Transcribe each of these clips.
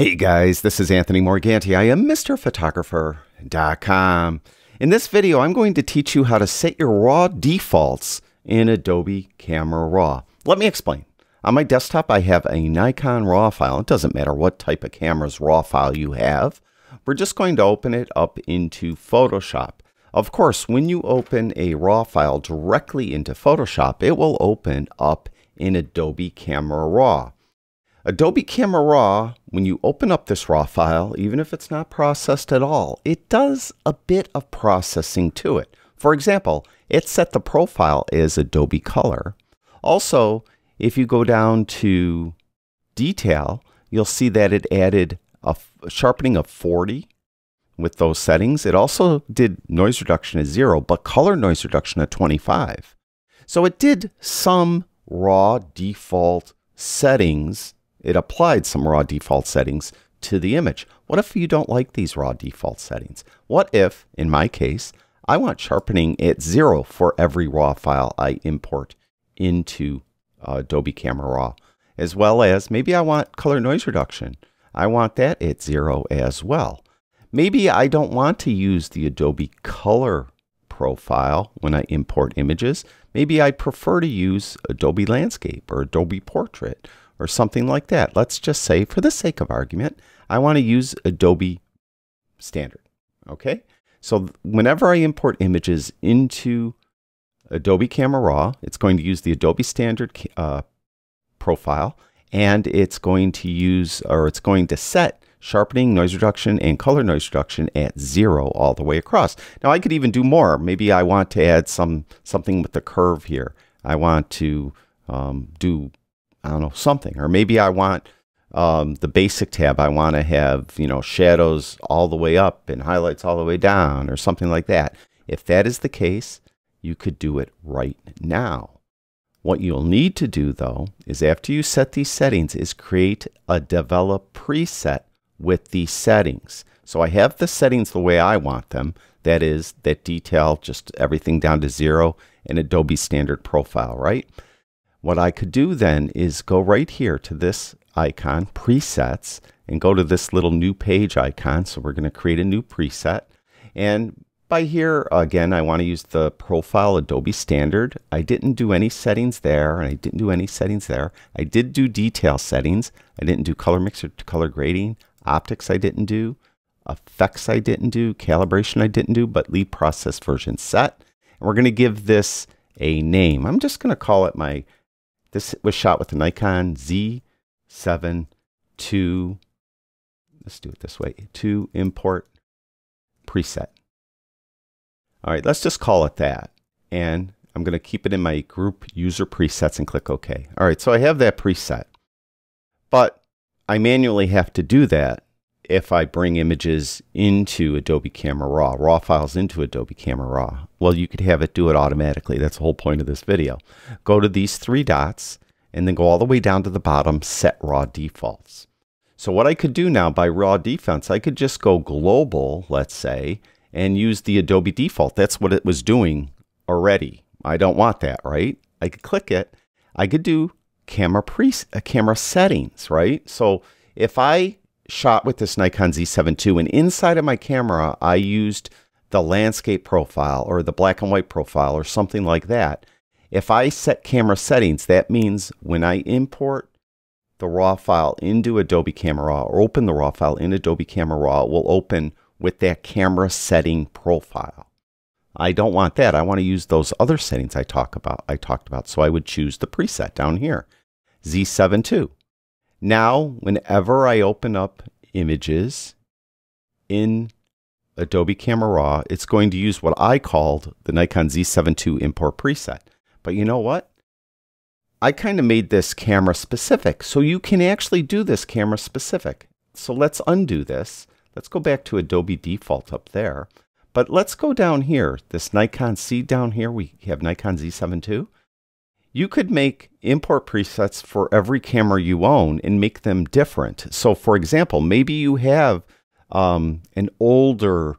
Hey guys, this is Anthony Morganti. I am MrPhotographer.com. In this video, I'm going to teach you how to set your RAW defaults in Adobe Camera Raw. Let me explain. On my desktop, I have a Nikon RAW file. It doesn't matter what type of camera's RAW file you have. We're just going to open it up into Photoshop. Of course, when you open a RAW file directly into Photoshop, it will open up in Adobe Camera Raw. Adobe Camera Raw, when you open up this RAW file, even if it's not processed at all, it does a bit of processing to it. For example, it set the profile as Adobe Color. Also, if you go down to Detail, you'll see that it added a sharpening of 40 with those settings. It also did noise reduction at 0, but color noise reduction at 25. So it did some raw default settings it applied some raw default settings to the image. What if you don't like these raw default settings? What if, in my case, I want sharpening at zero for every raw file I import into uh, Adobe Camera Raw, as well as maybe I want color noise reduction. I want that at zero as well. Maybe I don't want to use the Adobe Color profile when I import images. Maybe I prefer to use Adobe Landscape or Adobe Portrait or something like that. Let's just say, for the sake of argument, I want to use Adobe Standard. Okay? So whenever I import images into Adobe Camera Raw, it's going to use the Adobe Standard uh, profile, and it's going to use, or it's going to set sharpening, noise reduction, and color noise reduction at zero all the way across. Now I could even do more. Maybe I want to add some something with the curve here. I want to um, do I don't know, something. Or maybe I want um, the basic tab, I want to have, you know, shadows all the way up and highlights all the way down or something like that. If that is the case, you could do it right now. What you'll need to do though is after you set these settings is create a develop preset with these settings. So I have the settings the way I want them. That is that detail just everything down to zero and Adobe standard profile, right? What I could do then is go right here to this icon, presets, and go to this little new page icon. So we're going to create a new preset. And by here, again, I want to use the profile Adobe Standard. I didn't do any settings there, and I didn't do any settings there. I did do detail settings. I didn't do color mixer to color grading. Optics I didn't do. Effects I didn't do. Calibration I didn't do, but lead process version set. And we're going to give this a name. I'm just going to call it my this was shot with the Nikon Z7 II, let's do it this way, to import preset. All right, let's just call it that. And I'm going to keep it in my group user presets and click OK. All right, so I have that preset. But I manually have to do that if I bring images into Adobe Camera Raw, raw files into Adobe Camera Raw? Well, you could have it do it automatically. That's the whole point of this video. Go to these three dots and then go all the way down to the bottom, set raw defaults. So what I could do now by raw defaults, I could just go global, let's say, and use the Adobe default. That's what it was doing already. I don't want that, right? I could click it. I could do camera pre uh, camera settings, right? So if I shot with this Nikon Z7 II, and inside of my camera, I used the landscape profile or the black and white profile or something like that. If I set camera settings, that means when I import the raw file into Adobe Camera Raw or open the raw file in Adobe Camera Raw, it will open with that camera setting profile. I don't want that. I want to use those other settings I talk about I talked about. So I would choose the preset down here. Z7 II. Now, whenever I open up images in Adobe Camera Raw, it's going to use what I called the Nikon Z7 II import preset. But you know what? I kind of made this camera specific, so you can actually do this camera specific. So let's undo this. Let's go back to Adobe default up there. But let's go down here, this Nikon C down here, we have Nikon Z7 II you could make import presets for every camera you own and make them different. So, for example, maybe you have um, an older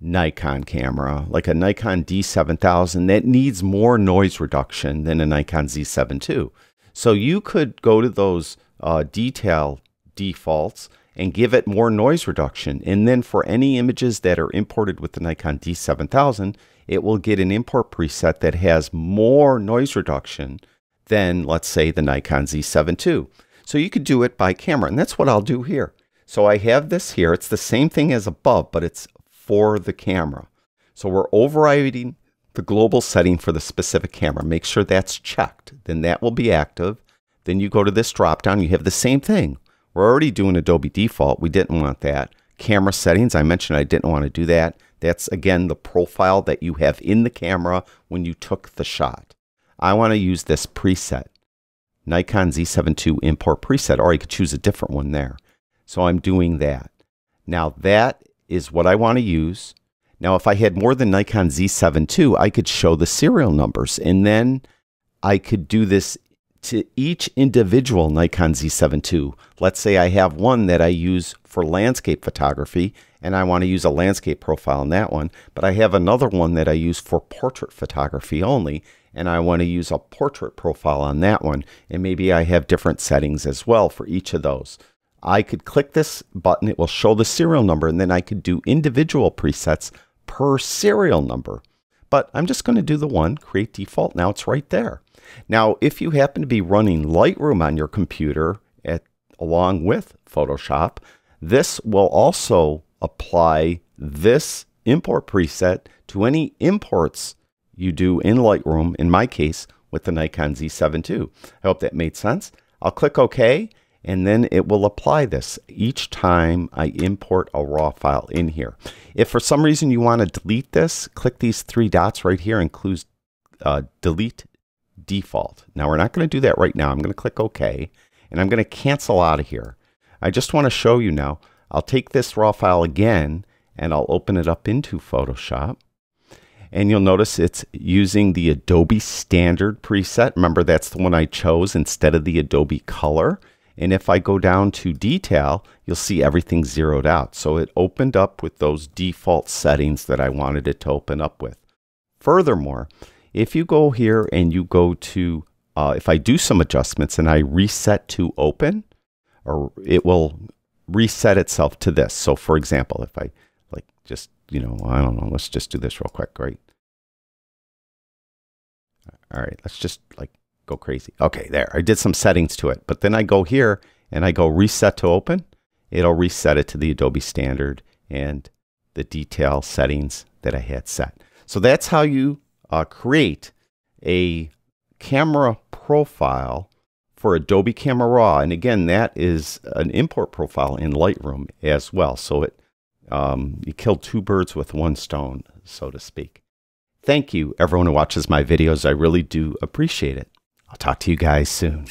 Nikon camera, like a Nikon D7000, that needs more noise reduction than a Nikon Z7 II. So, you could go to those uh, detail defaults and give it more noise reduction. And then for any images that are imported with the Nikon D7000, it will get an import preset that has more noise reduction than, let's say, the Nikon Z7 II. So you could do it by camera, and that's what I'll do here. So I have this here. It's the same thing as above, but it's for the camera. So we're overriding the global setting for the specific camera. Make sure that's checked. Then that will be active. Then you go to this drop down. You have the same thing. We're already doing Adobe default. We didn't want that. Camera settings, I mentioned I didn't want to do that. That's again the profile that you have in the camera when you took the shot. I want to use this preset, Nikon Z7 II import preset, or I could choose a different one there. So I'm doing that. Now that is what I want to use. Now, if I had more than Nikon Z7 II, I could show the serial numbers and then I could do this to each individual Nikon Z7 II. Let's say I have one that I use for landscape photography and I want to use a landscape profile in that one, but I have another one that I use for portrait photography only and I want to use a portrait profile on that one and maybe I have different settings as well for each of those. I could click this button, it will show the serial number, and then I could do individual presets per serial number. But I'm just going to do the one, create default. Now it's right there. Now, if you happen to be running Lightroom on your computer at, along with Photoshop, this will also apply this import preset to any imports you do in Lightroom, in my case, with the Nikon Z7 II. I hope that made sense. I'll click OK and then it will apply this each time I import a raw file in here. If for some reason you want to delete this, click these three dots right here and include uh, delete default. Now we're not going to do that right now. I'm going to click OK and I'm going to cancel out of here. I just want to show you now. I'll take this raw file again and I'll open it up into Photoshop. And you'll notice it's using the Adobe Standard preset. Remember, that's the one I chose instead of the Adobe Color. And if I go down to detail, you'll see everything zeroed out. So it opened up with those default settings that I wanted it to open up with. Furthermore, if you go here and you go to, uh, if I do some adjustments and I reset to open, or it will reset itself to this. So for example, if I like just, you know, I don't know, let's just do this real quick, right? All right, let's just like go crazy. Okay, there. I did some settings to it. But then I go here and I go reset to open. It'll reset it to the Adobe standard and the detail settings that I had set. So that's how you uh, create a camera profile for Adobe Camera Raw. And again, that is an import profile in Lightroom as well. So it um, you kill two birds with one stone, so to speak. Thank you, everyone who watches my videos. I really do appreciate it. I'll talk to you guys soon.